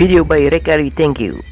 Video by Rekari, thank you.